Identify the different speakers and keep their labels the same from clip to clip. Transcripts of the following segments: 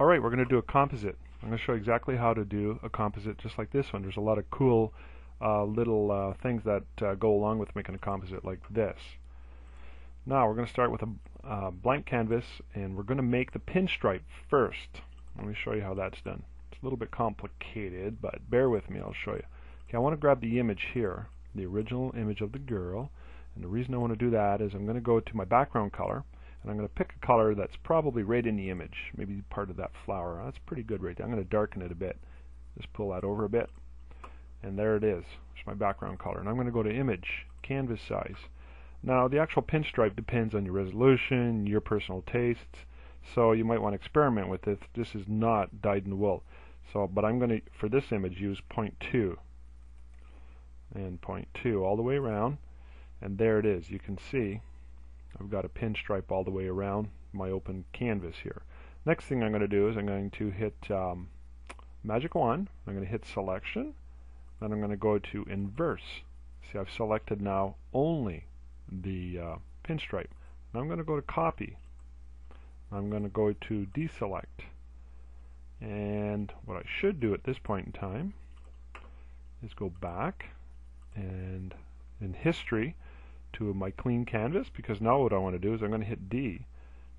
Speaker 1: Alright, we're going to do a composite. I'm going to show you exactly how to do a composite just like this one. There's a lot of cool uh, little uh, things that uh, go along with making a composite like this. Now we're going to start with a uh, blank canvas and we're going to make the pinstripe first. Let me show you how that's done. It's a little bit complicated, but bear with me, I'll show you. Okay, I want to grab the image here, the original image of the girl, and the reason I want to do that is I'm going to go to my background color, and I'm going to pick a color that's probably right in the image, maybe part of that flower. That's pretty good right there. I'm going to darken it a bit. Just pull that over a bit. And there it is. It's my background color. And I'm going to go to image, canvas size. Now the actual pinstripe depends on your resolution, your personal tastes, so you might want to experiment with this. This is not dyed in wool. So, but I'm going to, for this image, use 0.2 and 0.2 all the way around. And there it is. You can see I've got a pinstripe all the way around my open canvas here. Next thing I'm going to do is I'm going to hit um, Magic Wand. I'm going to hit Selection. Then I'm going to go to Inverse. See, I've selected now only the uh, pinstripe. Now I'm going to go to Copy. I'm going to go to Deselect. And what I should do at this point in time is go back and in History to my clean canvas because now what I want to do is I'm going to hit D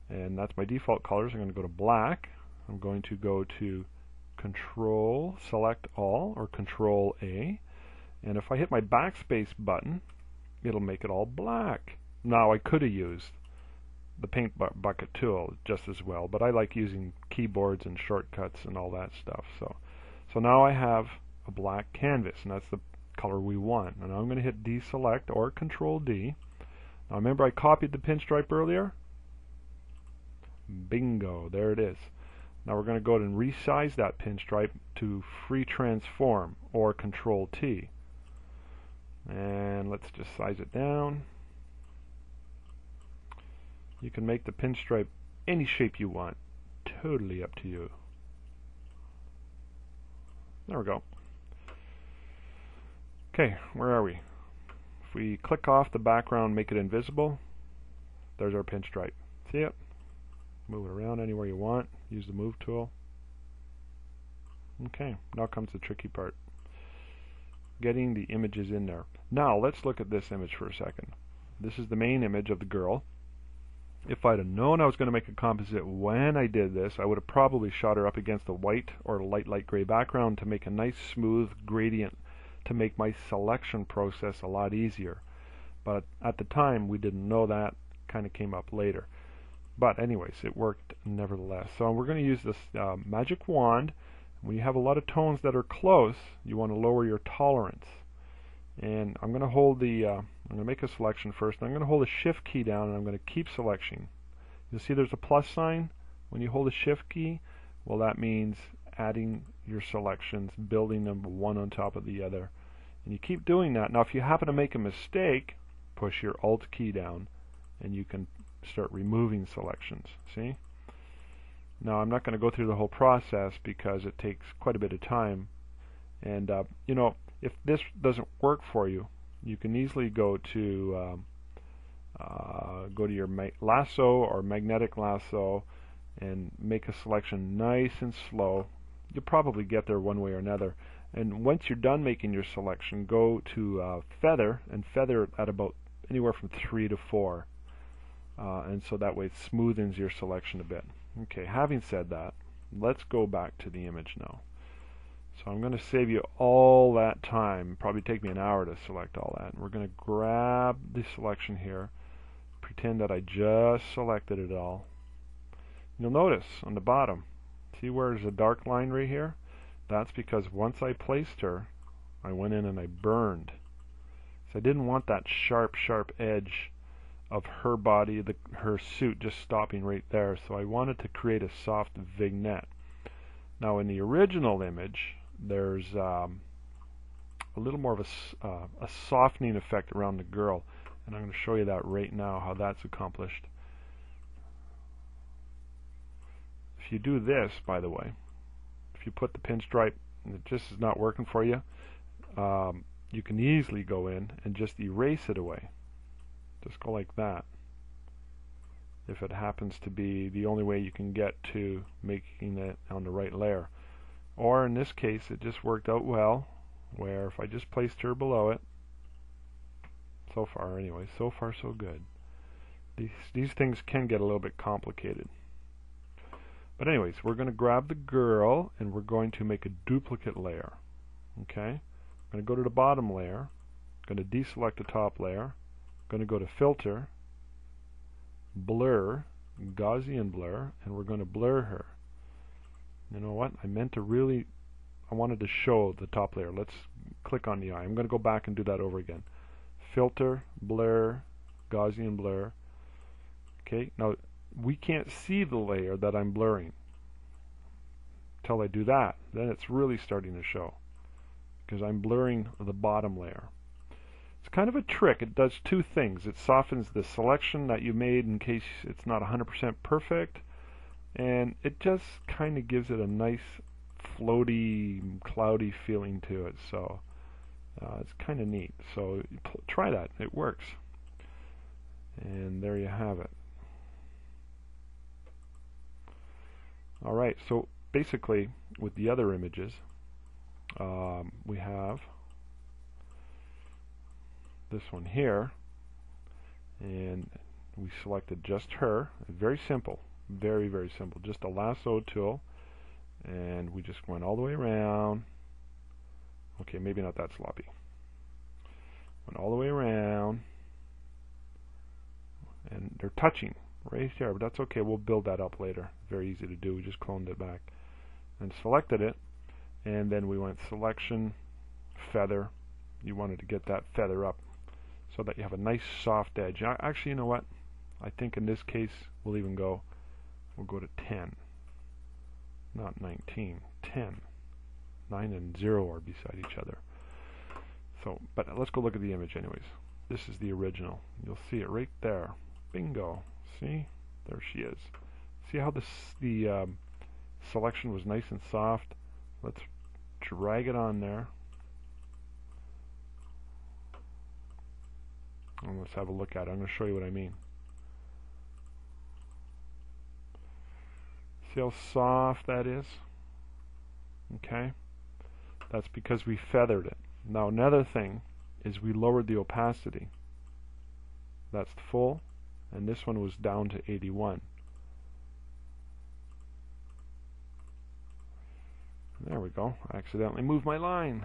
Speaker 1: and that's my default colors. I'm going to go to black. I'm going to go to control select all or control A and if I hit my backspace button it'll make it all black. Now I could have used the paint bu bucket tool just as well but I like using keyboards and shortcuts and all that stuff so so now I have a black canvas and that's the color we want. And I'm going to hit deselect or control D. Now remember I copied the pinstripe earlier? Bingo, there it is. Now we're going to go ahead and resize that pinstripe to free transform or control T. And let's just size it down. You can make the pinstripe any shape you want. Totally up to you. There we go. Okay, where are we? If we click off the background, make it invisible, there's our pinstripe. See it? Move it around anywhere you want. Use the move tool. Okay, now comes the tricky part. Getting the images in there. Now let's look at this image for a second. This is the main image of the girl. If I'd have known I was going to make a composite when I did this, I would have probably shot her up against a white or light light gray background to make a nice smooth gradient to make my selection process a lot easier. But at the time, we didn't know that. Kind of came up later. But anyways, it worked nevertheless. So we're going to use this uh, magic wand. When you have a lot of tones that are close, you want to lower your tolerance. And I'm going to hold the, uh, I'm going to make a selection first. I'm going to hold the shift key down and I'm going to keep selection. You'll see there's a plus sign when you hold the shift key. Well, that means adding your selections, building them one on top of the other. And you keep doing that. Now if you happen to make a mistake, push your Alt key down and you can start removing selections. See? Now I'm not going to go through the whole process because it takes quite a bit of time. And uh, you know, if this doesn't work for you, you can easily go to um, uh, go to your lasso or magnetic lasso and make a selection nice and slow you'll probably get there one way or another. And once you're done making your selection, go to uh, feather and feather at about anywhere from three to four. Uh, and so that way it smoothens your selection a bit. Okay, having said that, let's go back to the image now. So I'm going to save you all that time. Probably take me an hour to select all that. And we're going to grab the selection here, pretend that I just selected it all. You'll notice on the bottom See where there's a dark line right here? That's because once I placed her, I went in and I burned. So I didn't want that sharp, sharp edge of her body, the, her suit just stopping right there. So I wanted to create a soft vignette. Now in the original image, there's um, a little more of a, uh, a softening effect around the girl. And I'm going to show you that right now, how that's accomplished. If you do this, by the way, if you put the pinstripe and it just is not working for you, um, you can easily go in and just erase it away. Just go like that. if it happens to be the only way you can get to making it on the right layer. Or in this case, it just worked out well, where if I just placed her below it, so far anyway, so far so good. These, these things can get a little bit complicated. But anyways, we're going to grab the girl and we're going to make a duplicate layer. Okay? I'm going to go to the bottom layer, going to deselect the top layer, going to go to filter, blur, Gaussian blur, and we're going to blur her. You know what? I meant to really, I wanted to show the top layer. Let's click on the eye. I'm going to go back and do that over again. Filter, blur, Gaussian blur. Okay, now we can't see the layer that I'm blurring until I do that. Then it's really starting to show because I'm blurring the bottom layer. It's kind of a trick. It does two things. It softens the selection that you made in case it's not 100% perfect, and it just kind of gives it a nice floaty, cloudy feeling to it. So uh, it's kind of neat. So try that. It works. And there you have it. Alright, so basically with the other images, um, we have this one here and we selected just her. Very simple very very simple. Just a lasso tool and we just went all the way around. Okay maybe not that sloppy. Went all the way around and they're touching. Right here but that's okay. We'll build that up later very easy to do. We just cloned it back and selected it. And then we went selection feather. You wanted to get that feather up so that you have a nice soft edge. Actually you know what? I think in this case we'll even go we'll go to 10 not 19 10 9 and 0 are beside each other. So but let's go look at the image anyways. This is the original. You'll see it right there. Bingo. See? There she is see how this the um, selection was nice and soft? Let's drag it on there. And let's have a look at it. I'm going to show you what I mean. See how soft that is? Okay. That's because we feathered it. Now another thing is we lowered the opacity. That's full and this one was down to 81 There we go. I accidentally moved my line.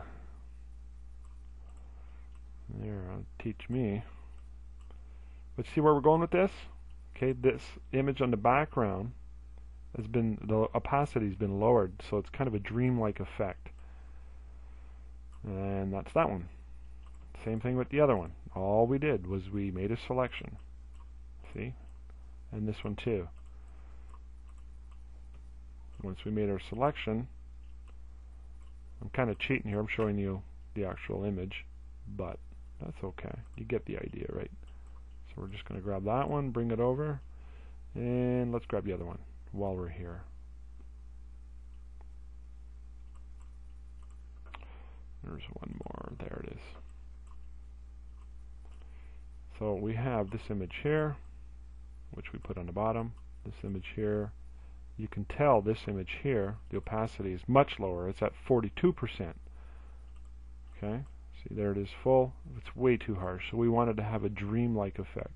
Speaker 1: There, uh, teach me. But see where we're going with this? Okay, this image on the background has been, the opacity's been lowered, so it's kind of a dreamlike effect. And that's that one. Same thing with the other one. All we did was we made a selection. See? And this one too. Once we made our selection, I'm kind of cheating here. I'm showing you the actual image, but that's okay. You get the idea, right? So we're just going to grab that one, bring it over, and let's grab the other one while we're here. There's one more. There it is. So we have this image here, which we put on the bottom, this image here, you can tell this image here, the opacity is much lower. It's at 42%. Okay, see there it is full. It's way too harsh. So we wanted to have a dreamlike effect.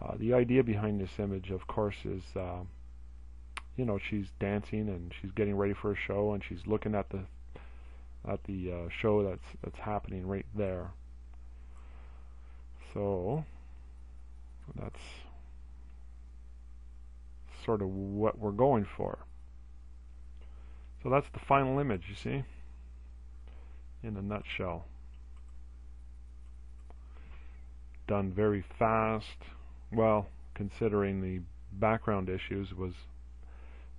Speaker 1: Uh, the idea behind this image, of course, is uh, you know she's dancing and she's getting ready for a show and she's looking at the at the uh, show that's that's happening right there. So that's sort of what we're going for. So that's the final image, you see, in a nutshell. Done very fast. Well, considering the background issues, was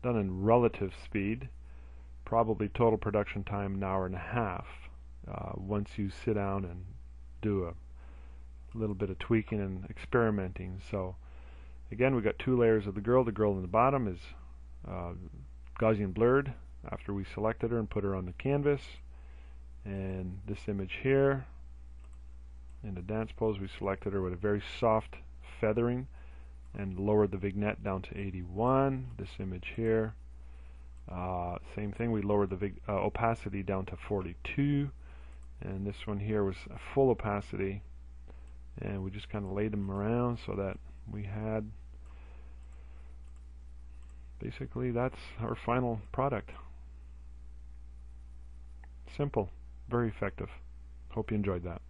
Speaker 1: done in relative speed. Probably total production time an hour and a half. Uh, once you sit down and do a little bit of tweaking and experimenting. So Again, we've got two layers of the girl. The girl in the bottom is uh, Gaussian blurred after we selected her and put her on the canvas. And this image here, in the dance pose, we selected her with a very soft feathering and lowered the vignette down to 81. This image here, uh, same thing, we lowered the uh, opacity down to 42. And this one here was full opacity. And we just kind of laid them around so that we had basically that's our final product. Simple very effective. Hope you enjoyed that.